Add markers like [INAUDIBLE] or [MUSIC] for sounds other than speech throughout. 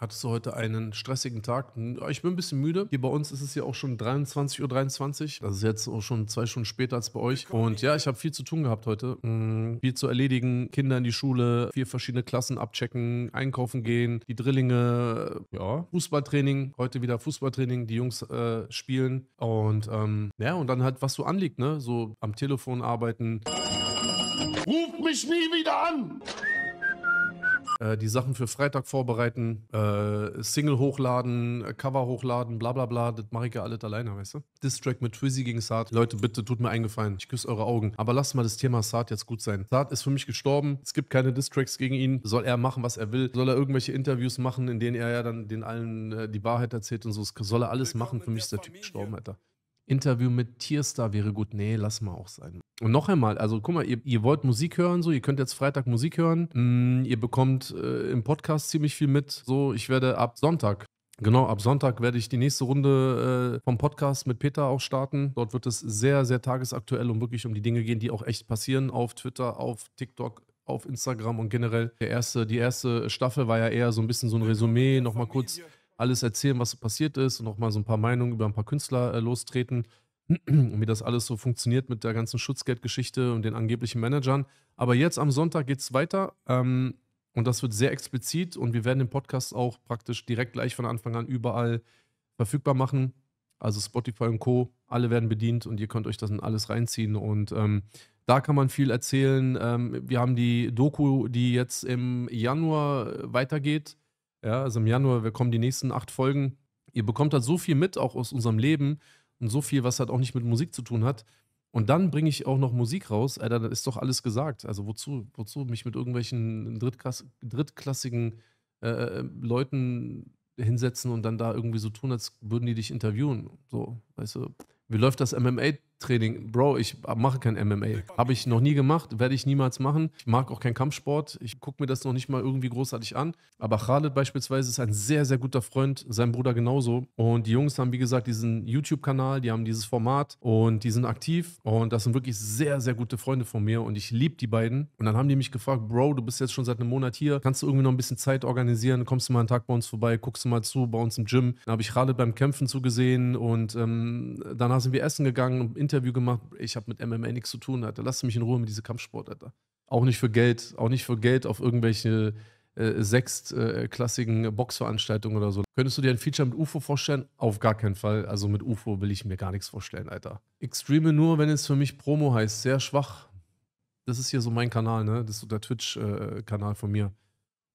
Hattest du heute einen stressigen Tag? Ich bin ein bisschen müde. Hier bei uns ist es ja auch schon 23.23 Uhr. 23. Das ist jetzt auch schon zwei Stunden später als bei euch. Und ja, ich habe viel zu tun gehabt heute. Mhm. Viel zu erledigen. Kinder in die Schule, vier verschiedene Klassen abchecken, einkaufen gehen, die Drillinge, ja, Fußballtraining. Heute wieder Fußballtraining. Die Jungs äh, spielen. Und ähm, ja, und dann halt, was so anliegt, ne? So am Telefon arbeiten. Ruf mich nie wieder an! Äh, die Sachen für Freitag vorbereiten, äh, Single hochladen, äh, Cover hochladen, bla bla bla. Das mache ich ja alles alleine, weißt du? Distrack mit Twizzy gegen Saad. Leute, bitte tut mir eingefallen. Ich küsse eure Augen. Aber lasst mal das Thema Saad jetzt gut sein. Saad ist für mich gestorben. Es gibt keine Distracks gegen ihn. Soll er machen, was er will? Soll er irgendwelche Interviews machen, in denen er ja dann den allen äh, die Wahrheit erzählt und so? Soll er alles machen? Für mich ist der Typ gestorben, Alter. Interview mit Tierstar wäre gut. Nee, lass mal auch sein. Und noch einmal, also guck mal, ihr, ihr wollt Musik hören, so, ihr könnt jetzt Freitag Musik hören. Mm, ihr bekommt äh, im Podcast ziemlich viel mit. So, ich werde ab Sonntag Genau, ab Sonntag werde ich die nächste Runde äh, vom Podcast mit Peter auch starten. Dort wird es sehr, sehr tagesaktuell und wirklich um die Dinge gehen, die auch echt passieren auf Twitter, auf TikTok, auf Instagram und generell. Der erste, die erste Staffel war ja eher so ein bisschen so ein Resümee, nochmal kurz alles erzählen, was so passiert ist und auch mal so ein paar Meinungen über ein paar Künstler äh, lostreten und wie das alles so funktioniert mit der ganzen Schutzgeldgeschichte und den angeblichen Managern. Aber jetzt am Sonntag geht es weiter ähm, und das wird sehr explizit und wir werden den Podcast auch praktisch direkt gleich von Anfang an überall verfügbar machen. Also Spotify und Co. Alle werden bedient und ihr könnt euch das in alles reinziehen und ähm, da kann man viel erzählen. Ähm, wir haben die Doku, die jetzt im Januar weitergeht ja, also im Januar, wir kommen die nächsten acht Folgen. Ihr bekommt halt so viel mit, auch aus unserem Leben und so viel, was halt auch nicht mit Musik zu tun hat. Und dann bringe ich auch noch Musik raus. Alter, da ist doch alles gesagt. Also wozu, wozu mich mit irgendwelchen Drittklass drittklassigen äh, äh, Leuten hinsetzen und dann da irgendwie so tun, als würden die dich interviewen. So, weißt du, wie läuft das MMA Training, Bro, ich mache kein MMA. Habe ich noch nie gemacht, werde ich niemals machen. Ich mag auch keinen Kampfsport. Ich gucke mir das noch nicht mal irgendwie großartig an. Aber Khaled beispielsweise ist ein sehr, sehr guter Freund, sein Bruder genauso. Und die Jungs haben, wie gesagt, diesen YouTube-Kanal, die haben dieses Format und die sind aktiv. Und das sind wirklich sehr, sehr gute Freunde von mir und ich liebe die beiden. Und dann haben die mich gefragt, Bro, du bist jetzt schon seit einem Monat hier, kannst du irgendwie noch ein bisschen Zeit organisieren? Kommst du mal einen Tag bei uns vorbei, guckst du mal zu bei uns im Gym? Dann habe ich Khaled beim Kämpfen zugesehen und ähm, danach sind wir essen gegangen, Interview gemacht. Ich habe mit MMA nichts zu tun, Alter. Lass mich in Ruhe mit diesem Kampfsport, Alter. Auch nicht für Geld, auch nicht für Geld auf irgendwelche äh, sechstklassigen äh, Boxveranstaltungen oder so. Könntest du dir ein Feature mit UFO vorstellen? Auf gar keinen Fall. Also mit UFO will ich mir gar nichts vorstellen, Alter. Ich streame nur, wenn es für mich Promo heißt. Sehr schwach. Das ist hier so mein Kanal, ne? Das ist so der Twitch-Kanal äh, von mir.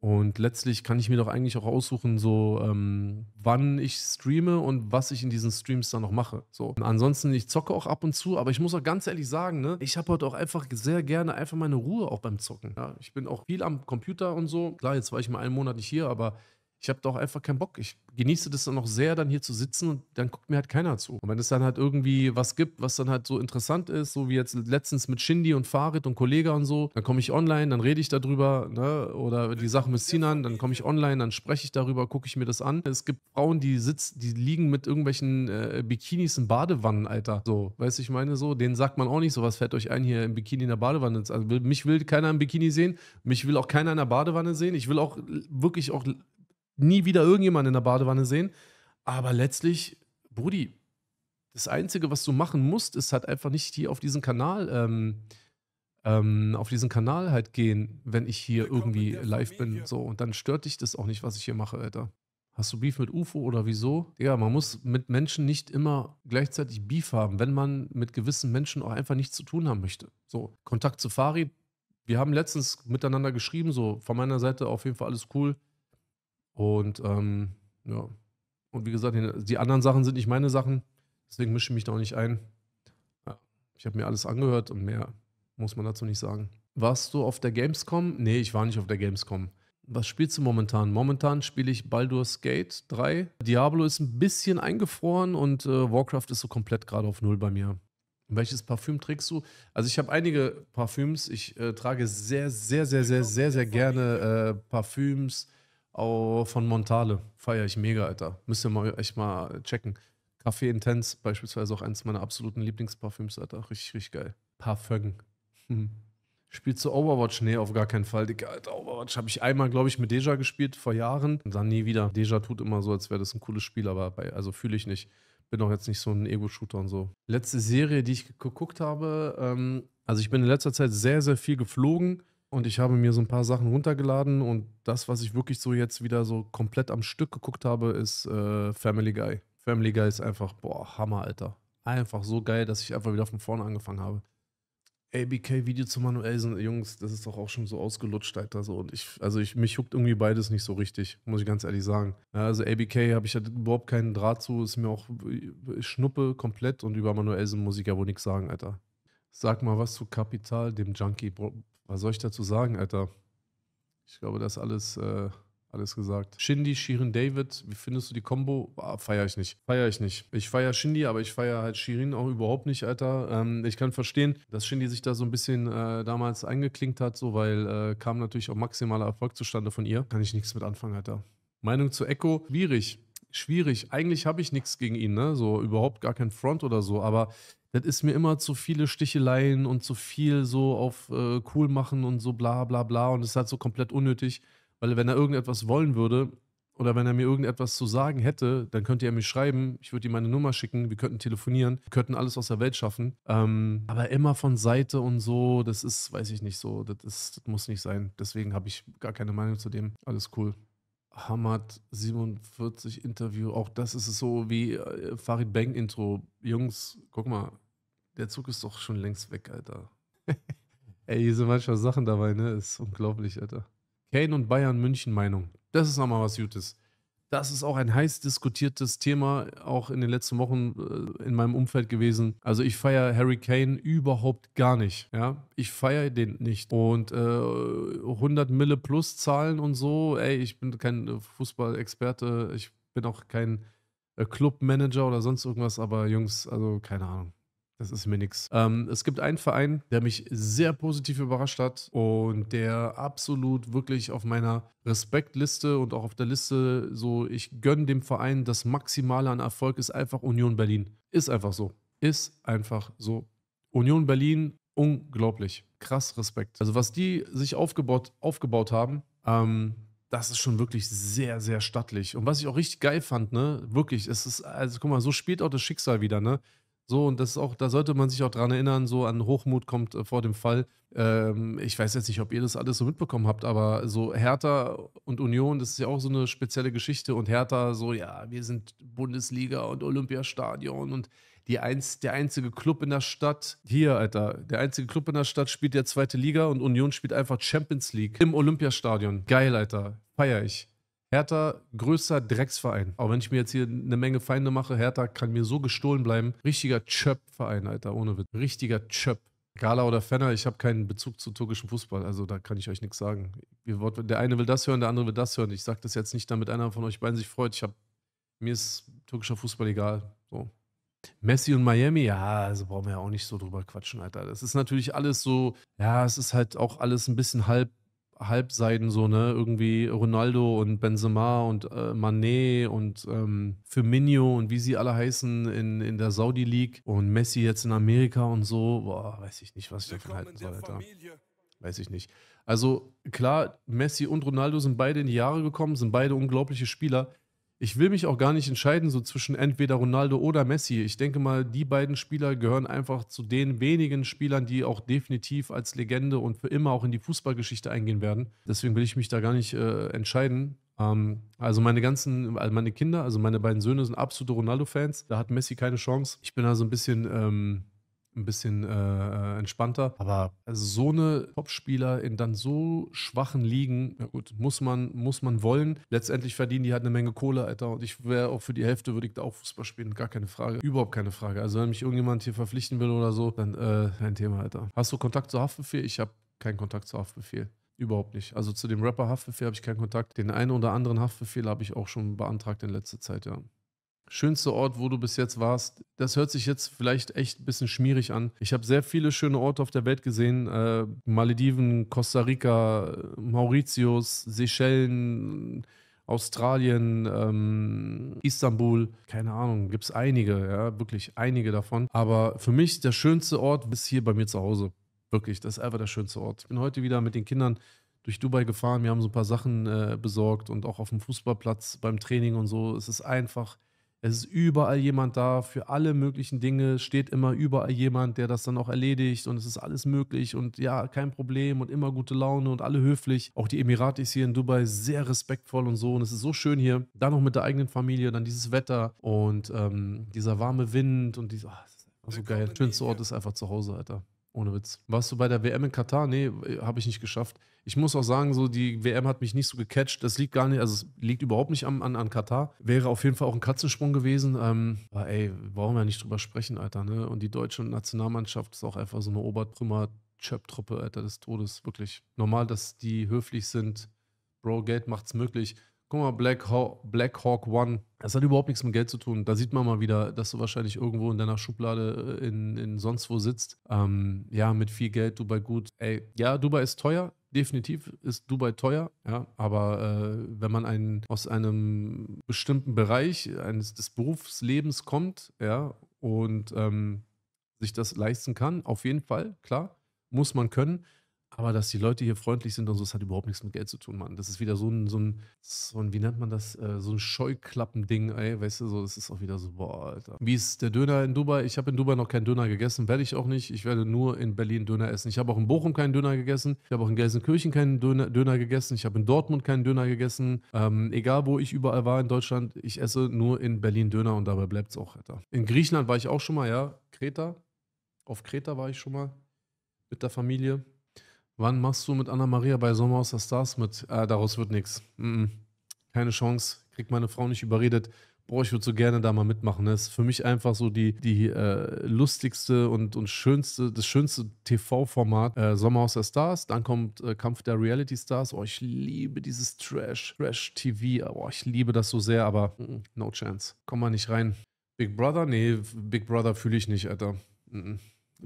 Und letztlich kann ich mir doch eigentlich auch aussuchen, so ähm, wann ich streame und was ich in diesen Streams dann noch mache. So. ansonsten, ich zocke auch ab und zu, aber ich muss auch ganz ehrlich sagen, ne, ich habe heute auch einfach sehr gerne einfach meine Ruhe auch beim Zocken. Ja, ich bin auch viel am Computer und so. Klar, jetzt war ich mal einen Monat nicht hier, aber ich habe doch einfach keinen Bock. Ich genieße das dann noch sehr, dann hier zu sitzen und dann guckt mir halt keiner zu. Und wenn es dann halt irgendwie was gibt, was dann halt so interessant ist, so wie jetzt letztens mit Shindy und Farid und Kollega und so, dann komme ich online, dann rede ich darüber, ne? oder die Sache mit Sinan, dann komme ich online, dann spreche ich darüber, gucke ich mir das an. Es gibt Frauen, die sitzen, die liegen mit irgendwelchen äh, Bikinis in Badewannen, Alter. So, weißt du, ich meine so, denen sagt man auch nicht so, was fällt euch ein hier im Bikini in der Badewanne. Also mich will keiner im Bikini sehen, mich will auch keiner in der Badewanne sehen. Ich will auch wirklich auch nie wieder irgendjemanden in der Badewanne sehen. Aber letztlich, Brudi, das Einzige, was du machen musst, ist halt einfach nicht hier auf diesen Kanal, ähm, ähm, auf diesen Kanal halt gehen, wenn ich hier irgendwie live bin. So, und dann stört dich das auch nicht, was ich hier mache, Alter. Hast du Beef mit UFO oder wieso? Ja, man muss mit Menschen nicht immer gleichzeitig Beef haben, wenn man mit gewissen Menschen auch einfach nichts zu tun haben möchte. So, Kontakt zu Farid. Wir haben letztens miteinander geschrieben, so von meiner Seite auf jeden Fall alles cool. Und ähm, ja. Und wie gesagt, die anderen Sachen sind nicht meine Sachen. Deswegen mische ich mich da auch nicht ein. Ja. Ich habe mir alles angehört und mehr muss man dazu nicht sagen. Warst du auf der Gamescom? Nee, ich war nicht auf der Gamescom. Was spielst du momentan? Momentan spiele ich Baldur's Gate 3. Diablo ist ein bisschen eingefroren und äh, Warcraft ist so komplett gerade auf Null bei mir. Welches Parfüm trägst du? Also ich habe einige Parfüms. Ich äh, trage sehr, sehr, sehr, sehr, sehr, sehr gerne äh, Parfüms auch von Montale. Feiere ich mega, Alter. Müsst ihr mal echt mal checken. Café Intense beispielsweise auch eins meiner absoluten Lieblingsparfüms, Alter. Richtig, richtig geil. Parfum. Hm. Spielst du Overwatch? Nee, auf gar keinen Fall. Digga, Alter, Overwatch habe ich einmal, glaube ich, mit Deja gespielt vor Jahren und dann nie wieder. Deja tut immer so, als wäre das ein cooles Spiel, aber bei, also fühle ich nicht. Bin auch jetzt nicht so ein Ego-Shooter und so. Letzte Serie, die ich geguckt habe, ähm, also ich bin in letzter Zeit sehr, sehr viel geflogen und ich habe mir so ein paar Sachen runtergeladen und das, was ich wirklich so jetzt wieder so komplett am Stück geguckt habe, ist äh, Family Guy. Family Guy ist einfach, boah, Hammer, Alter. Einfach so geil, dass ich einfach wieder von vorne angefangen habe. ABK-Video zu Manuelsen, Jungs, das ist doch auch schon so ausgelutscht, Alter. So. Und ich, also ich, mich juckt irgendwie beides nicht so richtig, muss ich ganz ehrlich sagen. Also ABK habe ich ja überhaupt keinen Draht zu, ist mir auch ich schnuppe komplett und über Manuelsen muss ich ja wohl nichts sagen, Alter. Sag mal was zu Kapital, dem Junkie. Was soll ich dazu sagen, Alter? Ich glaube, das ist alles. Äh alles gesagt. Shindy, Shirin David, wie findest du die Combo? Ah, feier ich nicht. Feier ich nicht. Ich feier Shindy, aber ich feier halt Shirin auch überhaupt nicht, Alter. Ähm, ich kann verstehen, dass Shindy sich da so ein bisschen äh, damals eingeklinkt hat, so, weil äh, kam natürlich auch maximaler Erfolg zustande von ihr. Kann ich nichts mit anfangen, Alter. Meinung zu Echo, schwierig. Schwierig. Eigentlich habe ich nichts gegen ihn, ne? So überhaupt gar kein Front oder so, aber das ist mir immer zu viele Sticheleien und zu viel so auf äh, cool machen und so bla bla bla und es ist halt so komplett unnötig. Weil wenn er irgendetwas wollen würde oder wenn er mir irgendetwas zu sagen hätte, dann könnte er mir schreiben, ich würde ihm meine Nummer schicken, wir könnten telefonieren, wir könnten alles aus der Welt schaffen. Ähm, aber immer von Seite und so, das ist, weiß ich nicht so, das, ist, das muss nicht sein. Deswegen habe ich gar keine Meinung zu dem. Alles cool. Hamad 47 Interview, auch das ist so wie äh, Farid Bang Intro. Jungs, guck mal, der Zug ist doch schon längst weg, Alter. [LAUGHS] Ey, hier sind manchmal Sachen dabei, ne? Ist unglaublich, Alter. Kane und Bayern München Meinung. Das ist nochmal was Gutes. Das ist auch ein heiß diskutiertes Thema, auch in den letzten Wochen äh, in meinem Umfeld gewesen. Also ich feiere Harry Kane überhaupt gar nicht. Ja, ich feiere den nicht. Und äh, 100 Mille plus Zahlen und so. Ey, ich bin kein Fußballexperte. Ich bin auch kein äh, Clubmanager oder sonst irgendwas. Aber Jungs, also keine Ahnung. Das ist mir nichts. Ähm, es gibt einen Verein, der mich sehr positiv überrascht hat und der absolut wirklich auf meiner Respektliste und auch auf der Liste so, ich gönne dem Verein das Maximale an Erfolg, ist einfach Union Berlin. Ist einfach so. Ist einfach so. Union Berlin, unglaublich. Krass Respekt. Also, was die sich aufgebaut, aufgebaut haben, ähm, das ist schon wirklich sehr, sehr stattlich. Und was ich auch richtig geil fand, ne, wirklich, es ist, also guck mal, so spielt auch das Schicksal wieder, ne? So, und das ist auch, da sollte man sich auch dran erinnern, so an Hochmut kommt äh, vor dem Fall. Ähm, ich weiß jetzt nicht, ob ihr das alles so mitbekommen habt, aber so Hertha und Union, das ist ja auch so eine spezielle Geschichte. Und Hertha, so, ja, wir sind Bundesliga und Olympiastadion und die einz, der einzige Club in der Stadt, hier, Alter, der einzige Club in der Stadt spielt ja zweite Liga und Union spielt einfach Champions League im Olympiastadion. Geil, Alter. Feier ich. Hertha, größter Drecksverein. Auch wenn ich mir jetzt hier eine Menge Feinde mache, Hertha kann mir so gestohlen bleiben. Richtiger Chöp-Verein, Alter, ohne Witz. Richtiger Chöp. Gala oder Fenner, ich habe keinen Bezug zu türkischem Fußball, also da kann ich euch nichts sagen. Der eine will das hören, der andere will das hören. Ich sage das jetzt nicht, damit einer von euch beiden sich freut. Ich habe mir ist türkischer Fußball egal. So. Messi und Miami, ja, also brauchen wir ja auch nicht so drüber quatschen, Alter. Das ist natürlich alles so, ja, es ist halt auch alles ein bisschen halb Halbseiten so, ne? Irgendwie Ronaldo und Benzema und äh, Mané und ähm, Firmino und wie sie alle heißen in, in der Saudi League und Messi jetzt in Amerika und so. Boah, weiß ich nicht, was ich davon halten soll, Alter. Weiß ich nicht. Also klar, Messi und Ronaldo sind beide in die Jahre gekommen, sind beide unglaubliche Spieler ich will mich auch gar nicht entscheiden, so zwischen entweder Ronaldo oder Messi. Ich denke mal, die beiden Spieler gehören einfach zu den wenigen Spielern, die auch definitiv als Legende und für immer auch in die Fußballgeschichte eingehen werden. Deswegen will ich mich da gar nicht äh, entscheiden. Ähm, also meine ganzen, also meine Kinder, also meine beiden Söhne sind absolute Ronaldo-Fans. Da hat Messi keine Chance. Ich bin da so ein bisschen ähm, ein bisschen äh, äh, entspannter. Aber so eine Topspieler in dann so schwachen Ligen, ja gut, muss man, muss man wollen. Letztendlich verdienen die halt eine Menge Kohle, Alter. Und ich wäre auch für die Hälfte, würde ich da auch Fußball spielen. Gar keine Frage. Überhaupt keine Frage. Also wenn mich irgendjemand hier verpflichten will oder so, dann äh, kein Thema, Alter. Hast du Kontakt zu Haftbefehl? Ich habe keinen Kontakt zu Haftbefehl. Überhaupt nicht. Also zu dem Rapper Haftbefehl habe ich keinen Kontakt. Den einen oder anderen Haftbefehl habe ich auch schon beantragt in letzter Zeit, ja schönste Ort, wo du bis jetzt warst. Das hört sich jetzt vielleicht echt ein bisschen schmierig an. Ich habe sehr viele schöne Orte auf der Welt gesehen. Äh, Malediven, Costa Rica, Mauritius, Seychellen, Australien, ähm, Istanbul, keine Ahnung, gibt es einige, ja, wirklich einige davon. Aber für mich der schönste Ort ist hier bei mir zu Hause. Wirklich, das ist einfach der schönste Ort. Ich bin heute wieder mit den Kindern durch Dubai gefahren. Wir haben so ein paar Sachen äh, besorgt und auch auf dem Fußballplatz beim Training und so. Es ist einfach, es ist überall jemand da für alle möglichen Dinge, steht immer überall jemand, der das dann auch erledigt und es ist alles möglich und ja, kein Problem und immer gute Laune und alle höflich. Auch die Emiratis hier in Dubai sehr respektvoll und so und es ist so schön hier. Dann noch mit der eigenen Familie, dann dieses Wetter und ähm, dieser warme Wind und dieser, oh, so geil. Schönste Ort ist einfach zu Hause, Alter. Ohne Witz. Warst du bei der WM in Katar? Nee, habe ich nicht geschafft. Ich muss auch sagen, so die WM hat mich nicht so gecatcht. Das liegt gar nicht, also es liegt überhaupt nicht an, an, an Katar. Wäre auf jeden Fall auch ein Katzensprung gewesen. Ähm, aber ey, brauchen wir ja nicht drüber sprechen, Alter. Ne? Und die deutsche Nationalmannschaft ist auch einfach so eine Obertrümmer. Chöp-Truppe, Alter, des Todes, wirklich. Normal, dass die höflich sind. Bro, Geld macht's möglich. Guck mal, Black, Haw Black Hawk One. Das hat überhaupt nichts mit Geld zu tun. Da sieht man mal wieder, dass du wahrscheinlich irgendwo in deiner Schublade äh, in, in sonst wo sitzt. Ähm, ja, mit viel Geld, Dubai gut. Ey, ja, Dubai ist teuer. Definitiv ist Dubai teuer, ja, aber äh, wenn man einen, aus einem bestimmten Bereich eines des Berufslebens kommt, ja, und ähm, sich das leisten kann, auf jeden Fall, klar, muss man können. Aber dass die Leute hier freundlich sind und so, das hat überhaupt nichts mit Geld zu tun, Mann. Das ist wieder so ein, so ein, so ein wie nennt man das, äh, so ein Scheuklappending, ey, weißt du, so, das ist auch wieder so, boah, Alter. Wie ist der Döner in Dubai? Ich habe in Dubai noch keinen Döner gegessen, werde ich auch nicht. Ich werde nur in Berlin Döner essen. Ich habe auch in Bochum keinen Döner gegessen. Ich habe auch in Gelsenkirchen keinen Döner, Döner gegessen. Ich habe in Dortmund keinen Döner gegessen. Ähm, egal, wo ich überall war in Deutschland, ich esse nur in Berlin Döner und dabei bleibt es auch, Alter. In Griechenland war ich auch schon mal, ja. Kreta. Auf Kreta war ich schon mal mit der Familie. Wann machst du mit Anna-Maria bei Sommer aus der Stars mit? Äh, daraus wird nichts. Mm. Keine Chance. Kriegt meine Frau nicht überredet. Boah, ich würde so gerne da mal mitmachen. Das ist für mich einfach so die, die äh, lustigste und, und schönste, das schönste TV-Format. Äh, Sommer aus der Stars, dann kommt äh, Kampf der Reality Stars. Oh, ich liebe dieses Trash, Trash-TV. Oh, ich liebe das so sehr, aber mm, no chance. Komm mal nicht rein. Big Brother? Nee, Big Brother fühle ich nicht, Alter.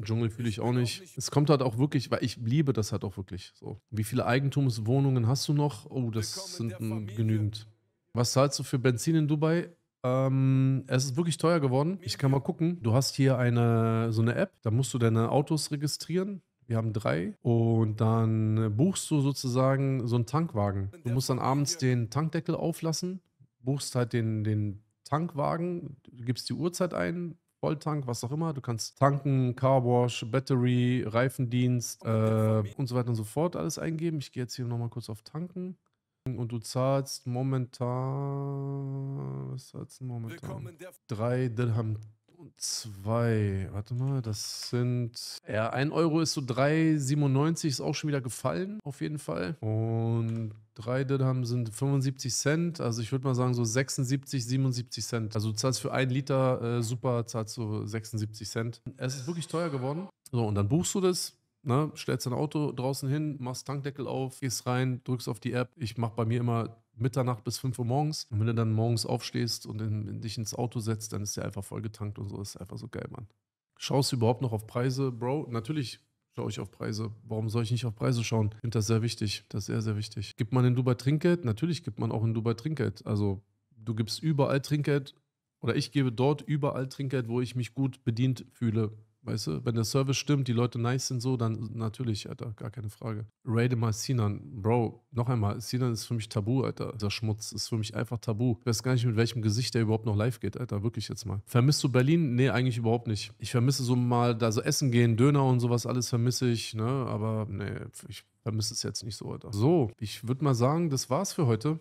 Dschungel fühle ich auch nicht. Es kommt halt auch wirklich, weil ich liebe das halt auch wirklich. So. Wie viele Eigentumswohnungen hast du noch? Oh, das sind genügend. Was zahlst du für Benzin in Dubai? Ähm, es ist wirklich teuer geworden. Ich kann mal gucken. Du hast hier eine so eine App, da musst du deine Autos registrieren. Wir haben drei. Und dann buchst du sozusagen so einen Tankwagen. Du musst dann abends den Tankdeckel auflassen, buchst halt den, den Tankwagen, gibst die Uhrzeit ein, Volltank, was auch immer. Du kannst tanken, Carwash, Battery, Reifendienst äh, und so weiter und so fort alles eingeben. Ich gehe jetzt hier nochmal kurz auf Tanken. Und du zahlst momentan. Was zahlst du momentan? Drei Dirham und zwei. Warte mal, das sind. Ja, ein Euro ist so 3,97, ist auch schon wieder gefallen, auf jeden Fall. Und drei Dirham sind 75 Cent. Also ich würde mal sagen so 76, 77 Cent. Also du zahlst für ein Liter äh, super, zahlst du 76 Cent. Es ist wirklich teuer geworden. So, und dann buchst du das. Ne, stellst dein Auto draußen hin, machst Tankdeckel auf, gehst rein, drückst auf die App. Ich mache bei mir immer Mitternacht bis 5 Uhr morgens. Und wenn du dann morgens aufstehst und in, in dich ins Auto setzt, dann ist der einfach voll getankt und so. Das ist einfach so geil, Mann. Schaust du überhaupt noch auf Preise, Bro? Natürlich schaue ich auf Preise. Warum soll ich nicht auf Preise schauen? Ich finde das sehr wichtig. Das ist sehr, sehr wichtig. Gibt man in Dubai Trinkgeld? Natürlich gibt man auch in Dubai Trinkgeld. Also du gibst überall Trinkgeld oder ich gebe dort überall Trinkgeld, wo ich mich gut bedient fühle. Weißt du, wenn der Service stimmt, die Leute nice sind so, dann natürlich, Alter, gar keine Frage. Rate mal Sinan. Bro, noch einmal, Sinan ist für mich tabu, Alter. Dieser Schmutz ist für mich einfach tabu. Ich weiß gar nicht, mit welchem Gesicht der überhaupt noch live geht, Alter. Wirklich jetzt mal. Vermisst du Berlin? Nee, eigentlich überhaupt nicht. Ich vermisse so mal, da so essen gehen, Döner und sowas, alles vermisse ich, ne? Aber nee, ich vermisse es jetzt nicht so, Alter. So, ich würde mal sagen, das war's für heute.